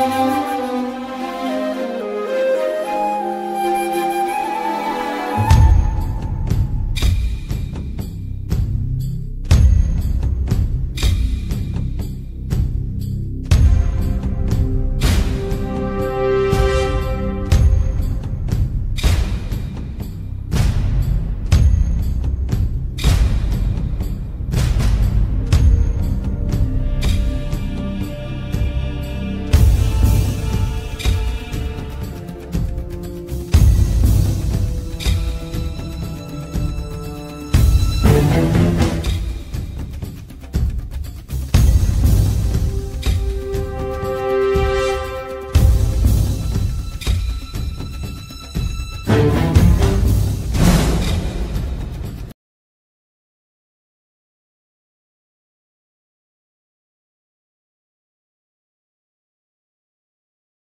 Música